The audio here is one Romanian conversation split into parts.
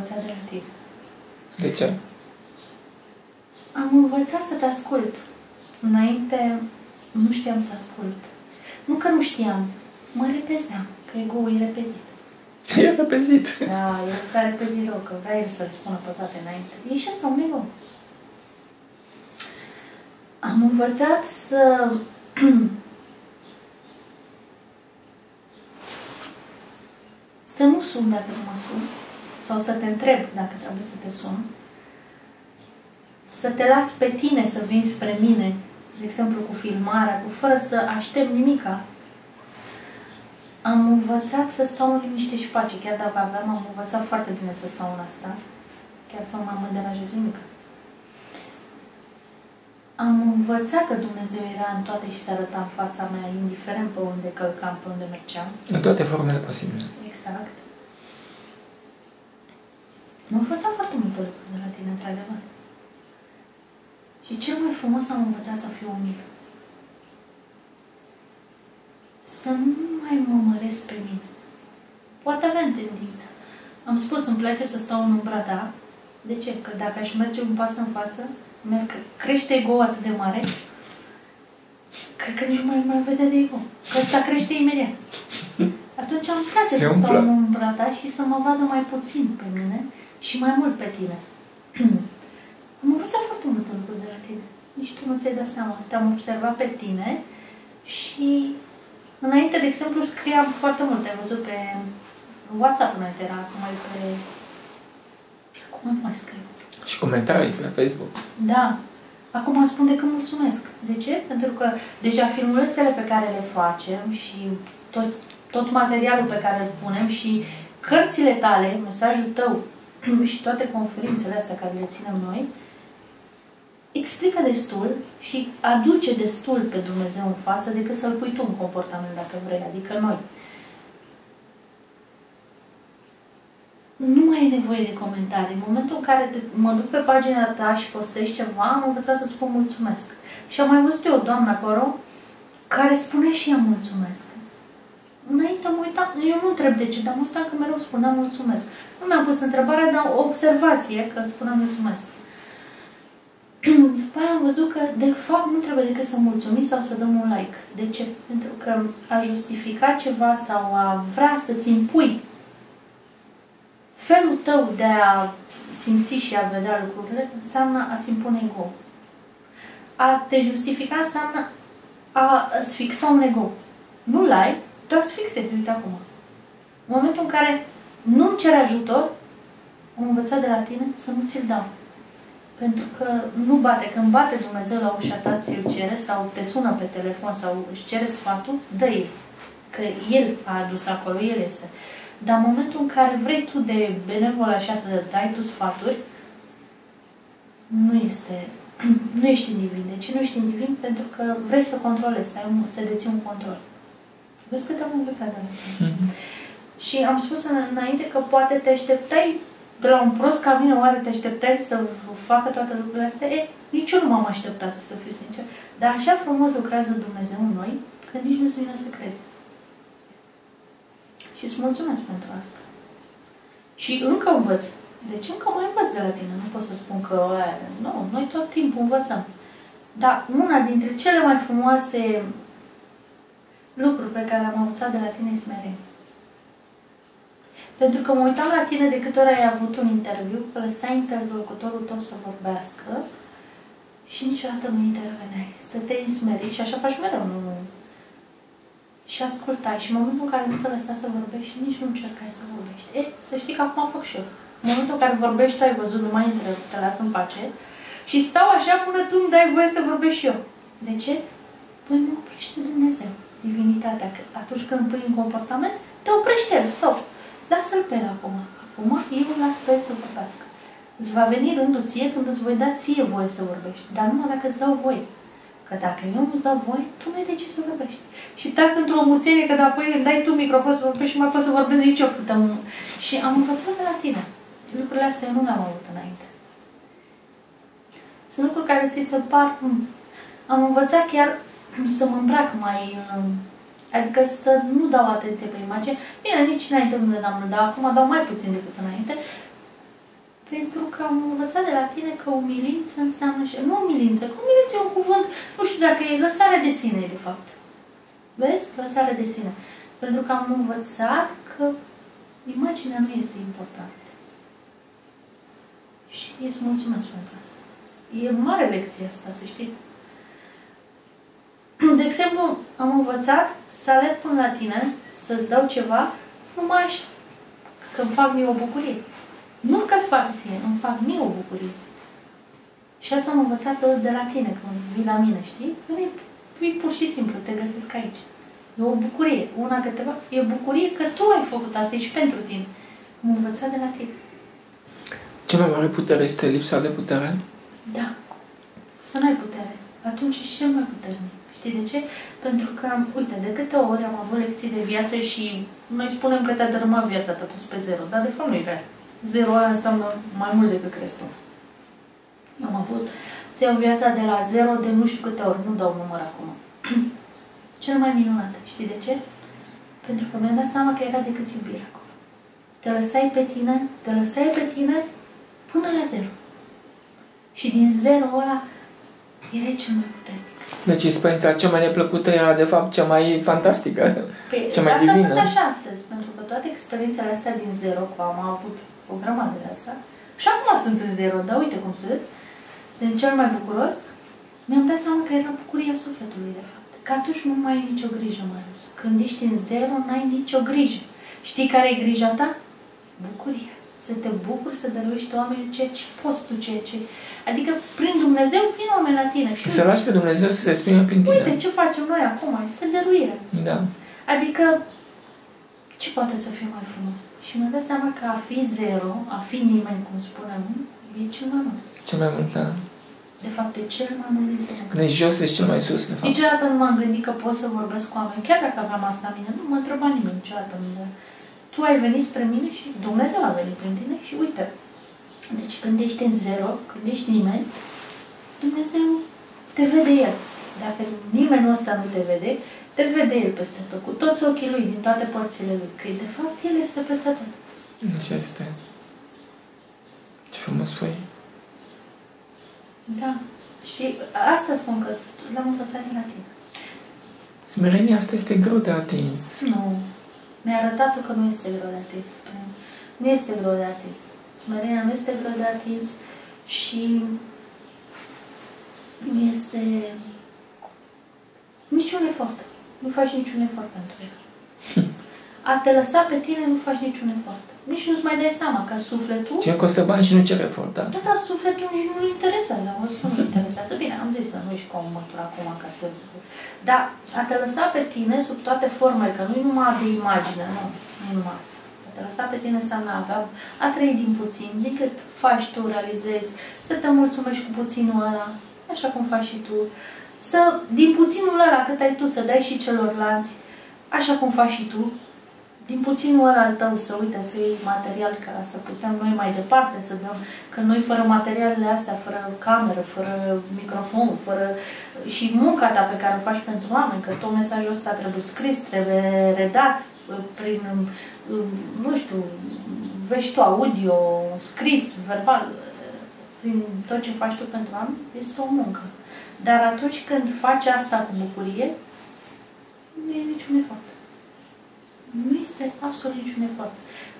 învățat de la tine? De ce? Am învățat să te ascult. Înainte nu știam să ascult. Nu că nu știam, mă repezeam, că ego-ul e repezit. E repezit. Da, el s-a repezit rău, că vrea el să-l spună pe toate înainte. E și asta un ego. Am învățat să să nu sun dacă nu mă sun, sau să te întreb dacă trebuie să te sun, să te las pe tine să vin spre mine, de exemplu cu filmarea, cu, fără să aștept nimica. Am învățat să stau în liniște și pace, chiar dacă aveam, am învățat foarte bine să stau în asta, chiar să nu mă deranjez nimic. Am învățat că Dumnezeu era în toate și se arăta în fața mea, indiferent pe unde călcam, pe unde mergeam. În toate formele posibile. Exact. Am învățat foarte multe lucruri de la tine, într-adevăr. Și cel mai frumos am învățat să fiu umil. Să nu mai mă măresc pe mine. Poate avem tendință. Am spus, îmi place să stau în umbra ta. De ce? Că dacă aș merge un pas în față, merg, crește ego atât de mare, cred că nici nu mai mai vedea de ego. Că asta crește imediat. Atunci am place Se să umflă. stau în umbra ta și să mă vadă mai puțin pe mine și mai mult pe tine. am învățat foarte multe lucruri de la tine. Nici tu nu ți-ai dat seama. Te-am observat pe tine și înainte, de exemplu, scriam foarte mult. Ai văzut pe WhatsApp înainte era, acum e pe... Acum nu mai scriu. Și comentarii pe Facebook. Da. Acum spun decât mulțumesc. De ce? Pentru că deja filmulețele pe care le facem și tot, tot materialul pe care îl punem și cărțile tale, mesajul tău și toate conferințele astea care le ținem noi, explică destul și aduce destul pe Dumnezeu în față decât să-L pui tu în comportament dacă vrei, adică noi. nu mai e nevoie de comentarii. În momentul în care te, mă duc pe pagina ta și postez ceva, am învățat să spun mulțumesc. Și am mai văzut eu o doamnă acolo care spune și ea mulțumesc. Înainte mă uitam, eu nu întreb de ce, dar mă uitam că mereu spunea mulțumesc. Nu mi-am pus întrebarea, dar o observație că spunea mulțumesc. După aia am văzut că, de fapt, nu trebuie decât să mulțumim sau să dăm un like. De ce? Pentru că a justifica ceva sau a vrea să-ți impui felul tău de a simți și a vedea lucrurile înseamnă a-ți impune ego. A te justifica înseamnă a-ți fixa un ego. Nu l-ai, tu îți fixezi, uite acum. În momentul în care nu-mi cere ajutor, am învățat de la tine să nu ți-l dau. Pentru că nu bate. Când bate Dumnezeu la ușa ta, ți-l cere sau te sună pe telefon sau își cere sfatul, dă-i. Că El a adus acolo, El este. Dar în momentul în care vrei tu de benevol așa să dai tu sfaturi, nu este, nu ești în divin. De ce nu ești în divin? Pentru că vrei să controlezi, să, ai un, să deții un control. Vezi că te-am învățat de la tine. Mhm. Și am spus în- înainte că poate te așteptai de la un prost ca mine, oare te așteptai să facă toate lucrurile astea? E, nici eu nu m-am așteptat, să fiu sincer. Dar așa frumos lucrează Dumnezeu în noi, că nici nu-ți vine să crezi. Și îți mulțumesc pentru asta. Și încă învăț. Deci încă mai învăț de la tine. Nu pot să spun că aia, nu, noi tot timpul învățăm. Dar una dintre cele mai frumoase lucruri pe care le-am învățat de la tine e smerenie. Pentru că mă uitam la tine de câte ori ai avut un interviu, că lăsai interlocutorul tău să vorbească și niciodată nu interveneai. Stăteai în smerit și așa faci mereu, nu... Și ascultai și în momentul în care nu te lăsa să vorbești, nici nu încercai să vorbești. E, să știi că acum fac și eu asta. În momentul în care vorbești, tu ai văzut, nu mai intră, te las în pace. Și stau așa până tu îmi dai voie să vorbești și eu. De ce? Păi mă oprește Dumnezeu, divinitatea. Că atunci când îl pui în comportament, te oprește el, stop. Lasă-l pe el acum. Acum eu îl las pe el să vorbească. Îți va veni rândul ție când îți voi da ție voie să vorbești. Dar numai dacă îți dau voie. Că dacă eu nu-ți dau voie, tu nu ai de ce să vorbești. Și tac într-o muțenie că apoi îmi dai tu microfon să vorbești și nu mai poți să vorbesc nici eu. câte un- Și am învățat de la tine. Lucrurile astea eu nu le-am avut înainte. Sunt lucruri care ți se par... hmm. Am învățat chiar să mă îmbrac mai... uh, Adică să nu dau atenție pe imagine. Bine, nici înainte nu le dam, dar acum dau mai puțin decât înainte. Pentru că am învățat de la tine că umilință înseamnă și... Nu umilință, că umilință e un cuvânt, nu știu dacă e lăsarea de sine, de fapt. Vezi? Lăsarea de sine. Pentru că am învățat că imaginea nu este importantă. Și îți mulțumesc pentru asta. E mare lecție asta, să știi. De exemplu, am învățat să alerg până la tine, să-ți dau ceva, numai așa. Că îmi fac mie o bucurie. Nu că-ți fac ție, îmi fac mie o bucurie. Și asta am învățat de la tine, când vii la mine, știi? Vii pur și simplu, te găsesc aici. E o bucurie. Una că te e o bucurie că tu ai făcut asta, e și pentru tine. Am învățat de la tine. Cea mai mare putere este lipsa de putere? Da. Să n-ai putere. Atunci ești cel mai puternic. Știi de ce? Pentru că, uite, de câte ori am avut lecții de viață și noi spunem că te-a dărâmat viața, te-a pus pe zero, dar de fapt nu e real. Zero ăla înseamnă mai mult decât crezi tu. Am avut să iau viața de la zero de nu știu câte ori, nu dau număr acum. Cel mai minunat. Știi de ce? Pentru că mi-am dat seama că era decât iubire acolo. Te lăsai pe tine, te lăsai pe tine până la zero. Și din zero ăla erai cel mai puternic. Deci experiența cea mai neplăcută era de fapt cea mai fantastică, păi, cea mai asta divină. sunt așa astăzi, pentru că toate experiențele astea din zero, că am avut o grămadă de asta, și acum sunt în zero, dar uite cum sunt, sunt cel mai bucuros, mi-am dat seama că era bucuria sufletului, de fapt. Că atunci nu mai ai nicio grijă mai ales. Când ești în zero, n-ai nicio grijă. Știi care e grija ta? Bucuria. Să te bucuri, să dăruiești oamenii ceea ce poți tu, ceea ce Adică prin Dumnezeu vin oameni la tine. Și să lași pe Dumnezeu să se exprime prin tine. Uite, ce facem noi acum? Este dăruire. Da. Adică, ce poate să fie mai frumos? Și mi-am dat seama că a fi zero, a fi nimeni, cum spunem, e cel mai mult. Cel mai mult, da. De fapt, e cel mai mult dintre Când ești jos, ești cel mai sus, de fapt. Niciodată nu m-am gândit că pot să vorbesc cu oameni. Chiar dacă aveam asta în mine, nu mă întreba nimeni niciodată. Tu ai venit spre mine și Dumnezeu a venit prin tine și uite, deci când ești în zero, când ești nimeni, Dumnezeu te vede El. Dacă nimeni ăsta nu te vede, te vede El peste tot, cu toți ochii Lui, din toate părțile Lui. Că de fapt El este peste tot. Așa este. Ce frumos spui. Da. Și asta spun că l-am învățat de la tine. Smerenia asta este greu de atins. Nu. Mi-a arătat că nu este greu de atins. Nu este greu de atins. Smerenia nu este greu de atins și nu este niciun efort. Nu faci niciun efort pentru el. A te lăsa pe tine nu faci niciun efort. Nici nu-ți mai dai seama că sufletul... Ce costă bani și nu cere efort, da. Da, dar sufletul nici nu-l interesează. Am văzut că nu interesează. Bine, am zis să nu ești ca o mătură acum ca să... Dar a te lăsa pe tine sub toate formele, că nu e numai de imagine, nu. Nu e numai asta te lăsa pe tine înseamnă a avea, a trăi din puțin, din cât faci tu, realizezi, să te mulțumești cu puținul ăla, așa cum faci și tu, să, din puținul ăla cât ai tu, să dai și celorlalți, așa cum faci și tu, din puținul ăla al tău să uite, să iei material ca să putem noi mai departe să dăm, că noi fără materialele astea, fără cameră, fără microfon, fără și munca ta pe care o faci pentru oameni, că tot mesajul ăsta trebuie scris, trebuie redat prin nu știu, vezi tu audio, scris, verbal, prin tot ce faci tu pentru oameni, este o muncă. Dar atunci când faci asta cu bucurie, nu e niciun efort. Nu este absolut niciun efort.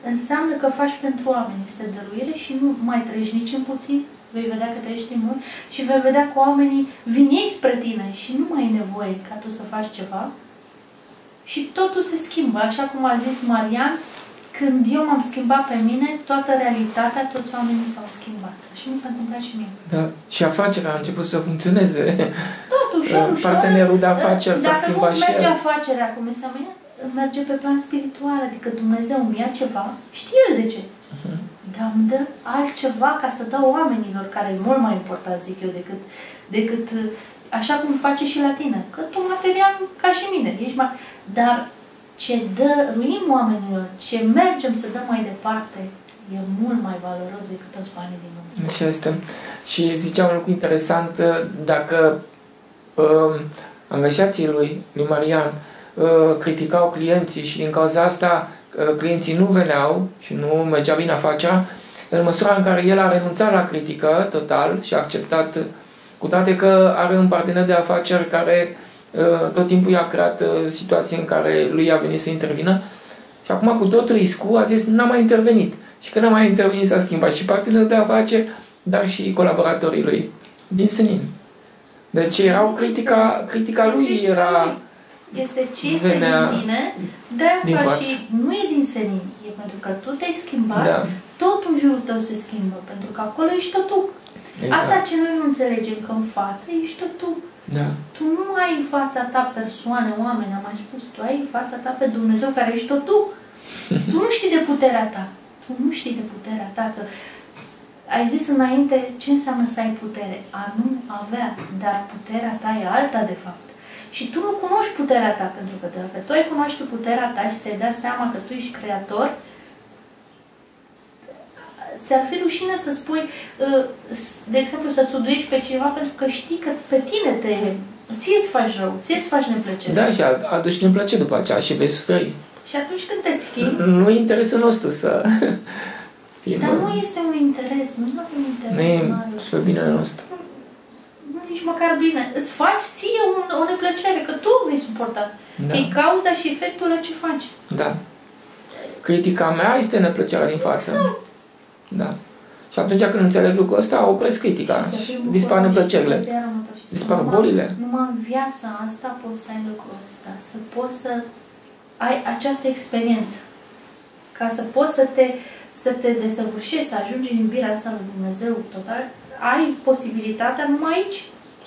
Înseamnă că faci pentru oameni, este dăruire și nu mai trăiești nici în puțin, vei vedea că trăiești în mult și vei vedea că oamenii vin ei spre tine și nu mai e nevoie ca tu să faci ceva, și totul se schimbă, așa cum a zis Marian, când eu m-am schimbat pe mine, toată realitatea, toți oamenii s-au schimbat. Și mi s-a întâmplat și mie. Da, și afacerea a început să funcționeze. Tot ușor, ușor. Partenerul de afaceri s-a schimbat și merge afacerea cum este mine, merge pe plan spiritual, adică Dumnezeu îmi ia ceva, știe El de ce. Uh-huh. Dar îmi dă altceva ca să dau oamenilor, care e mult mai important, zic eu, decât, decât așa cum face și la tine. Că tu material ca și mine, ești mai... Dar ce dăruim oamenilor, ce mergem să dăm mai departe, e mult mai valoros decât toți banii din lume. Și asta. Și ziceam un lucru interesant, dacă uh, angajații lui, lui Marian uh, criticau clienții și din cauza asta uh, clienții nu veneau și nu mergea bine afacerea, în măsura în care el a renunțat la critică total și a acceptat, cu toate că are un partener de afaceri care uh, tot timpul i-a creat uh, situații în care lui a venit să intervină și acum cu tot riscul a zis n-a mai intervenit. Și când a mai intervenit s-a schimbat și partenerul de afaceri, dar și colaboratorii lui din senin. Deci erau critica, critica lui era este ce este venea din tine, din față. și nu e din senin. E pentru că tu te-ai schimbat, da. tot în jurul tău se schimbă, pentru că acolo ești tot tu. Exact. Asta ce noi nu înțelegem, că în față ești tot tu. Da. Tu nu ai în fața ta persoane, oameni, am mai spus, tu ai în fața ta pe Dumnezeu care ești tot tu. tu nu știi de puterea ta. Tu nu știi de puterea ta, că ai zis înainte ce înseamnă să ai putere. A nu avea, dar puterea ta e alta de fapt. Și tu nu cunoști puterea ta, pentru că dacă tu ai cunoaște puterea ta și ți-ai dat seama că tu ești creator, ți-ar fi rușine să spui, uh, de exemplu, să suduiești pe cineva pentru că știi că pe tine te... Ție îți faci rău, ție îți faci neplăcere. Da, și aduci neplăcere după aceea și vei suferi. Și atunci când te schimbi... Nu e interesul nostru să fim... Dar nu este un interes, nu e un interes. Nu e spre binele nostru nici măcar bine. Îți faci ție un, o neplăcere, că tu vei suporta. Da. E cauza și efectul la ce faci. Da. Critica mea este neplăcerea din față. Exact. Da. Și atunci când înțeleg lucrul ăsta, opresc critica și dispar neplăcerile. Dispar bolile. Numai în viața asta poți să ai lucrul ăsta. Să poți să ai această experiență. Ca să poți să te, să te desăvârșești, să ajungi în iubirea asta lui Dumnezeu total, ai posibilitatea numai aici.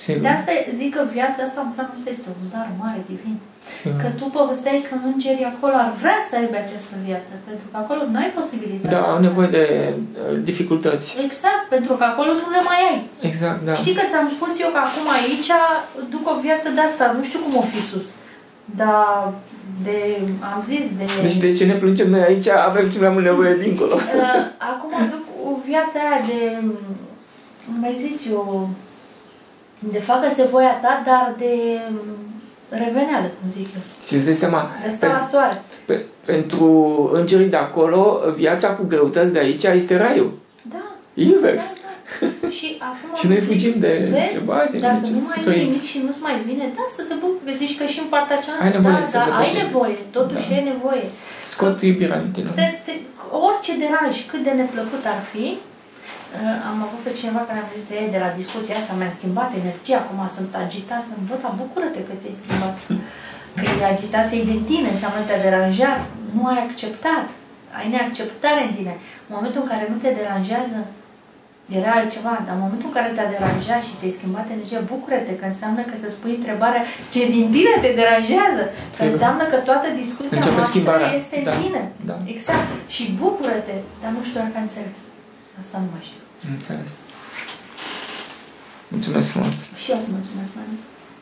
Sigur. De asta zic că viața asta în planul ăsta este un dar mare, divin. Sigur. Că tu povesteai că îngerii acolo ar vrea să aibă această viață, pentru că acolo nu ai posibilitatea. Da, au nevoie de uh, dificultăți. Exact, pentru că acolo nu le mai ai. Exact, da. Știi că ți-am spus eu că acum aici duc o viață de asta, nu știu cum o fi sus. Dar de, am zis, de... Deci de ce ne plângem noi aici, avem ce mai mult nevoie dincolo. Uh, acum duc o viață aia de, mai zis eu, de facă-se voia ta, dar de mm, reveneală, cum zic eu. Și îți dai seama, de sta pe, la soare. Pe, pentru îngerii de acolo, viața cu greutăți de aici este raiul. Da. Invers. Da, da. și acum și noi fugim de vezi, ceva, de Dacă nu mai e nimic și nu-ți mai vine, da, să te bucuri, zici că și în partea cealaltă, ai nevoie da, da, ai nevoie, totuși da. e nevoie. Scot iubirea din tine. Te, te, orice deranj, cât de neplăcut ar fi, Uh, am avut pe cineva care a zis de la discuția asta, mi-a schimbat energia, acum sunt agitat, sunt văd, bucură-te că ți-ai schimbat. Că e agitație din tine, înseamnă că te-a deranjat, nu ai acceptat, ai neacceptare în tine. În momentul în care nu te deranjează, era altceva, dar în momentul în care te-a deranjat și ți-ai schimbat energia, bucură-te, că înseamnă că să spui întrebarea ce din tine te deranjează, că Sigur. înseamnă că toată discuția Începe noastră schimbarea. este în da. tine. Da. Exact. Și bucură-te, dar nu știu dacă înțeles. Asta nu mai știu. Înțeles. Mulțumesc frumos. Și eu să mulțumesc mai mult.